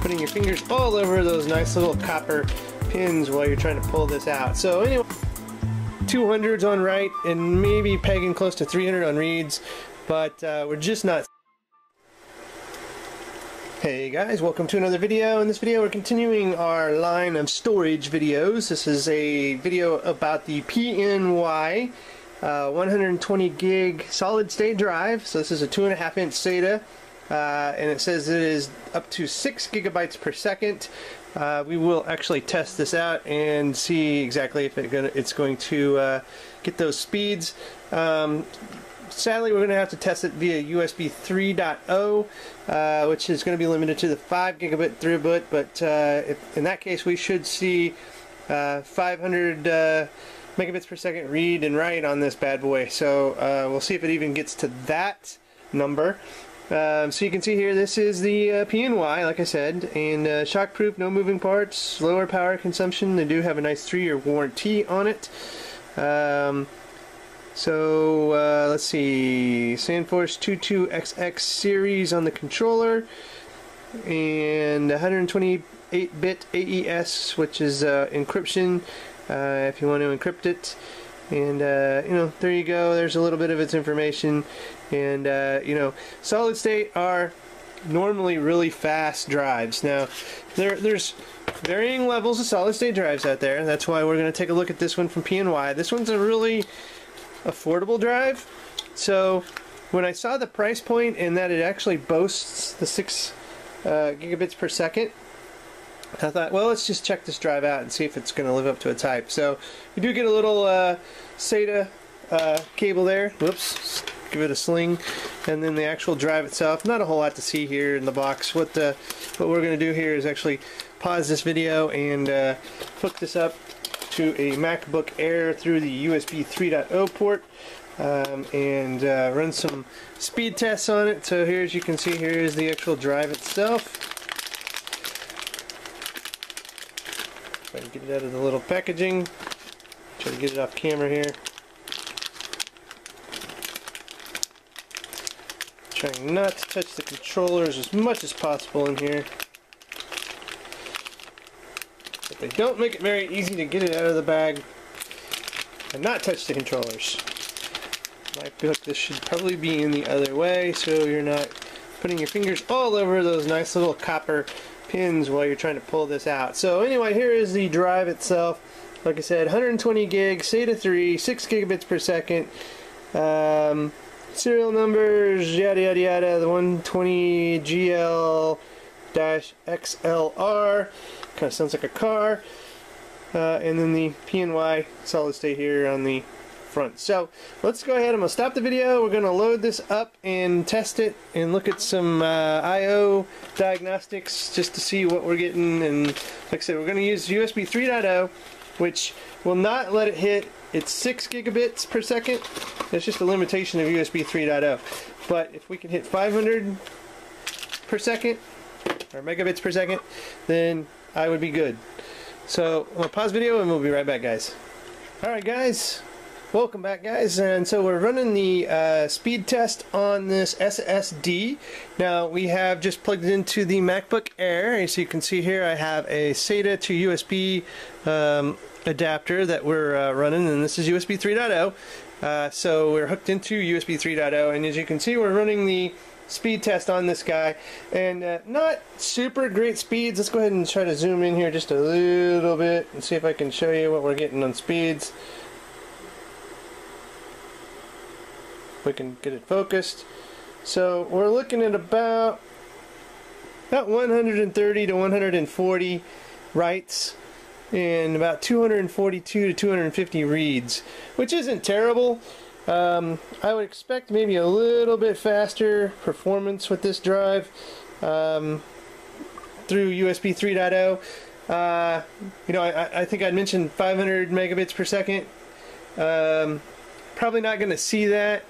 putting your fingers all over those nice little copper pins while you're trying to pull this out. So anyway, 200s on right and maybe pegging close to 300 on reads, but uh, we're just not Hey guys, welcome to another video. In this video we're continuing our line of storage videos. This is a video about the PNY uh, 120 gig solid state drive. So this is a two and a half inch SATA uh, and it says it is up to six gigabytes per second. Uh, we will actually test this out and see exactly if it gonna, it's going to uh, get those speeds. Um, sadly, we're going to have to test it via USB 3.0, uh, which is going to be limited to the 5 gigabit throughput. But uh, if, in that case, we should see uh, 500 uh, megabits per second read and write on this bad boy. So we'll see if it even gets to that number. Um, so you can see here, this is the uh, PNY, like I said, and uh, shockproof, no moving parts, lower power consumption. They do have a nice three-year warranty on it. Um, so uh, let's see, Sandforce 22XX series on the controller, and 128-bit AES, which is uh, encryption uh, if you want to encrypt it. And uh, you know, there you go. There's a little bit of its information, and uh, you know, solid state are normally really fast drives. Now, there, there's varying levels of solid state drives out there. That's why we're going to take a look at this one from PNY. This one's a really affordable drive. So when I saw the price point and that it actually boasts the 6 uh, gigabits per second, I thought, well, let's just check this drive out and see if it's going to live up to its type. So you do get a little uh, SATA uh, cable there. Whoops. Give it a sling. And then the actual drive itself. Not a whole lot to see here in the box. What, the, what we're going to do here is actually pause this video and uh, hook this up to a MacBook Air through the USB 3.0 port um, and uh, run some speed tests on it. So here as you can see here is the actual drive itself. Get it out of the little packaging. Try to get it off camera here. Trying not to touch the controllers as much as possible in here. But They don't make it very easy to get it out of the bag and not touch the controllers. I feel like this should probably be in the other way so you're not putting your fingers all over those nice little copper pins while you're trying to pull this out. So anyway, here is the drive itself. Like I said, 120 gigs, SATA 3, 6 gigabits per second. Um, serial numbers, yada yada yada, the 120 GL dash XLR kind of sounds like a car. Uh, and then the PNY solid state here on the front. So let's go ahead. I'm going to stop the video. We're going to load this up and test it and look at some uh, I.O. diagnostics just to see what we're getting. And like I said, we're going to use USB 3.0, which will not let it hit it's 6 gigabits per second. It's just a limitation of USB 3.0. But if we can hit 500 per second, or megabits per second, then I would be good. So I'm gonna pause video and we'll be right back guys. Alright guys, welcome back guys and so we're running the uh, speed test on this SSD. Now we have just plugged it into the MacBook Air as you can see here I have a SATA to USB um, adapter that we're uh, running and this is USB 3.0 uh, so we're hooked into USB 3.0 and as you can see we're running the speed test on this guy. And uh, not super great speeds. Let's go ahead and try to zoom in here just a little bit and see if I can show you what we're getting on speeds we can get it focused so we're looking at about about 130 to 140 writes and about 242 to 250 reads which isn't terrible um, I would expect maybe a little bit faster performance with this drive um, through USB 3.0. Uh, you know, I, I, think I'd mentioned 500 megabits per second. Um, probably not going to see that.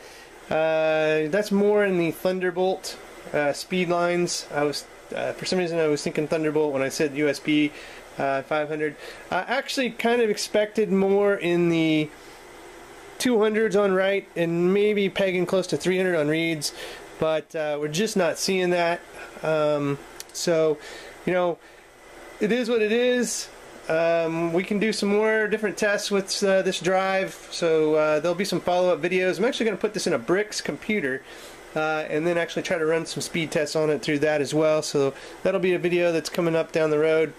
Uh, that's more in the Thunderbolt uh, speed lines. I was, uh, for some reason, I was thinking Thunderbolt when I said USB uh, 500. I actually kind of expected more in the 200s on right and maybe pegging close to 300 on reads, but uh, we're just not seeing that um, So, you know, it is what it is. Um, we can do some more different tests with uh, this drive, so uh, there'll be some follow-up videos. I'm actually going to put this in a Brix computer uh, and then actually try to run some speed tests on it through that as well. So that'll be a video that's coming up down the road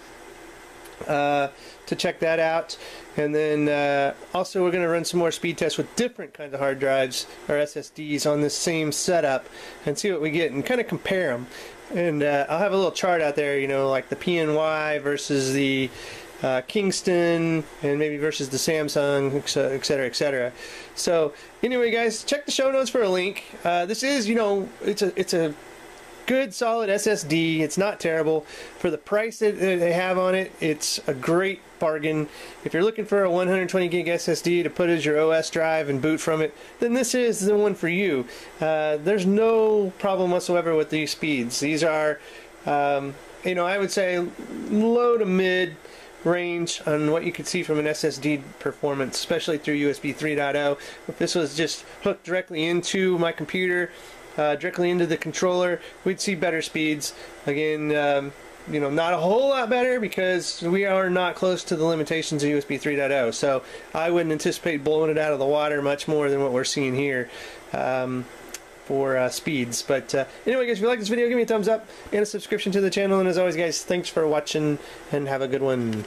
uh, to check that out. And then uh, also we're going to run some more speed tests with different kinds of hard drives or SSDs on this same setup and see what we get and kind of compare them. And uh, I'll have a little chart out there, you know, like the PNY versus the uh, Kingston, and maybe versus the Samsung, etc., etc. So anyway, guys, check the show notes for a link. Uh, this is, you know, it's a it's a good solid SSD. It's not terrible for the price that they have on it. It's a great bargain. If you're looking for a 120 gig SSD to put as your OS drive and boot from it, then this is the one for you. Uh, there's no problem whatsoever with these speeds. These are, um, you know, I would say low to mid range on what you could see from an SSD performance, especially through USB 3.0. If this was just hooked directly into my computer, uh, directly into the controller, we'd see better speeds. Again, um, you know, not a whole lot better because we are not close to the limitations of USB 3.0. So I wouldn't anticipate blowing it out of the water much more than what we're seeing here. Um, for uh, speeds. But uh, anyway, guys, if you like this video, give me a thumbs up and a subscription to the channel. And as always, guys, thanks for watching and have a good one.